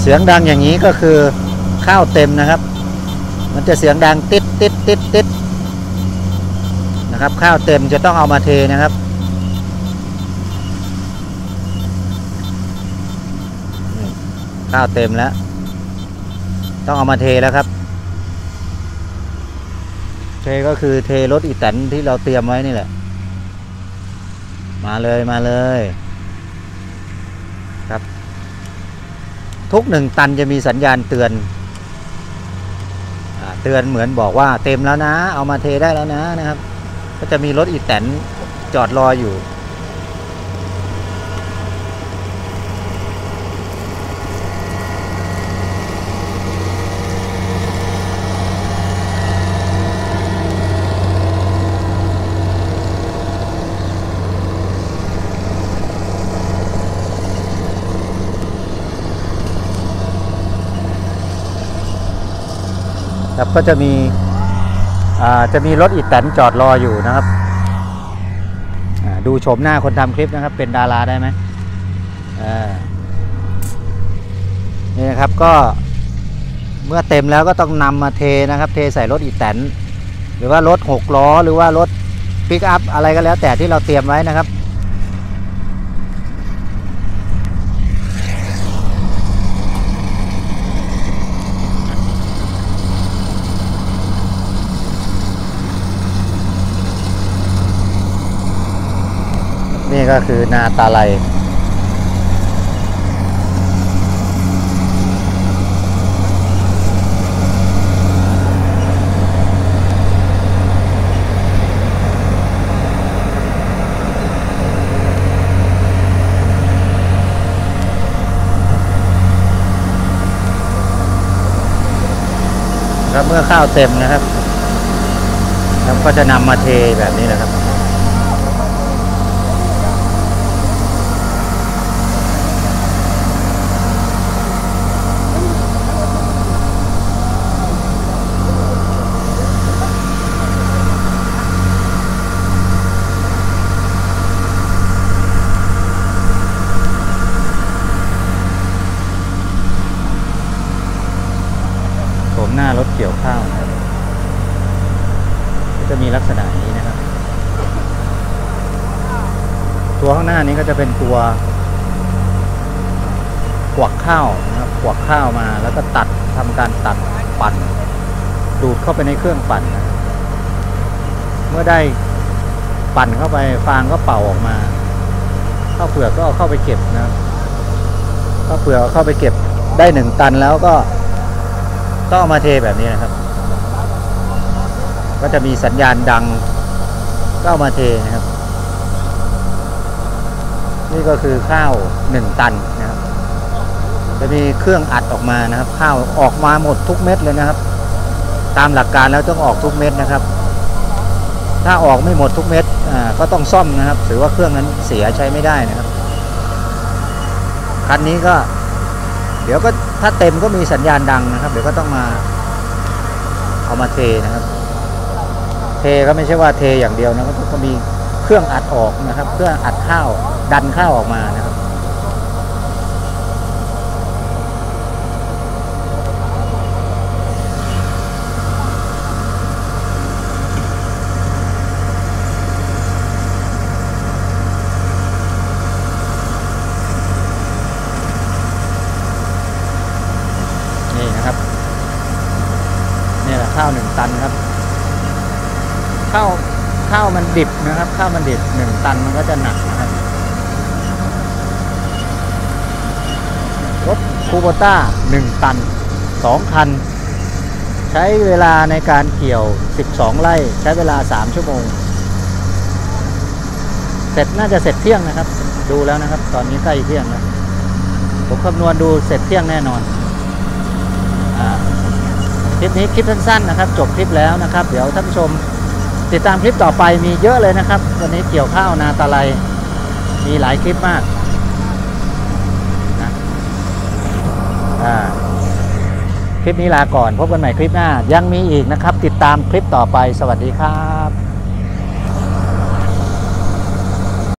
เสียงดังอย่างนี้ก็คือข้าวเต็มนะครับ มันจะเสียงดังติดติดติดติดนะครับ ข้าวเต็มจะต้องเอามาเทนะครับข้าวเต็มแล้ว ต้องเอามาเทแล้วครับ เทก็คือเทรถอีแตนที่เราเตรียมไว้นี่แหละ มาเลยมาเลยครับ ทุกหนึ่งตันจะมีสัญญาณเตือนอเตือนเหมือนบอกว่าเต็มแล้วนะ เอามาเทได้แล้วนะนะครับ ก็จะมีรถอีแตนจอดรออยู่ ครับก็จะมีจะมีรถอีแตนจอดรออยู่นะครับดูโฉมหน้าคนทำคลิปนะครับเป็นดาราได้ไหมนี่นะครับก็เมื่อเต็มแล้วก็ต้องนำมาเทนะครับ เทใส่รถอีแตนหรือว่ารถหกล้อหรือว่ารถปิกอัพอะไรก็แล้วแต่ที่เราเตรียมไว้นะครับ นี่ ก็คือนาตาไลครับเมื่อข้าวเต็มนะครับ ครับก็จะนำมาเทแบบนี้นะครับ โฉมหน้ารถเกี่ยวข้าวนะครับก็ จะมีลักษณะนี้นะครับ ตัวข้างหน้านี้ก็จะเป็นตัวขวักข้าวนะครับขวักข้าวมาแล้วก็ตัดทำการตัดปั่น ดูดเข้าไปในเครื่องปั่นนะเมื่อได้ปั่นเข้าไปฟางก็เป่าออกมาข้าวเปลือกก็เอาเข้าไปเก็บนะครับข้าวเปลือกเอาเข้าไปเก็บได้หนึ่งตันแล้วก็ต้องมาเทแบบนี้นะครับ ก็จะมีสัญญาณดังก็เอามาเทนะครับ นี่ก็คือข้าวหนึ่งตันนะครับ จะมีเครื่องอัดออกมานะครับ ข้าวออกมาหมดทุกเม็ดเลยนะครับ ตามหลักการแล้วต้องออกทุกเม็ดนะครับ ถ้าออกไม่หมดทุกเม็ดอ่าก็ต้องซ่อมนะครับ ถือว่าเครื่องนั้นเสียใช้ไม่ได้นะครับคันนี้ก็เดี๋ยวก็ถ้าเต็มก็มีสัญญาณดังนะครับ เดี๋ยวก็ต้องมาเอามาเทนะครับ เทก็ไม่ใช่ว่าเทอย่างเดียวนะครับก็มีเครื่องอัดออกนะครับ เครื่องอัดข้าวดันข้าวออกมานะครับนี่นะครับนี่แหละข้าวหนึ่งตันครับ ข้าวข้าวมันดิบนะครับ ข้าวมันดิบหนึ่งตันมันก็จะหนักนะครับรถคูโบต้าหนึ่งตันสองคัน ใช้เวลาในการเกี่ยว 12 ไร่ใช้เวลา 3 ชั่วโมง เสร็จน่าจะเสร็จเที่ยงนะครับ ดูแล้วนะครับ ตอนนี้ใกล้เที่ยงแล้วผมคำนวณดูเสร็จเที่ยงแน่นอนอคลิปนี้คลิปสั้นๆนะครับ จบคลิปแล้วนะครับ เดี๋ยวท่านผู้ชม ติดตามคลิปต่อไปมีเยอะเลยนะครับ วันนี้เกี่ยวข้าวนาตะไลมีหลายคลิปมากนะคลิปนี้ลาก่อน พบกันใหม่คลิปหน้า ยังมีอีกนะครับ ติดตามคลิปต่อไปสวัสดีครับ